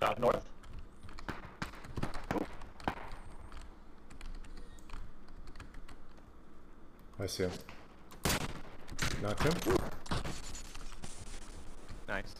Shot north. I see him. Knocked him. Nice.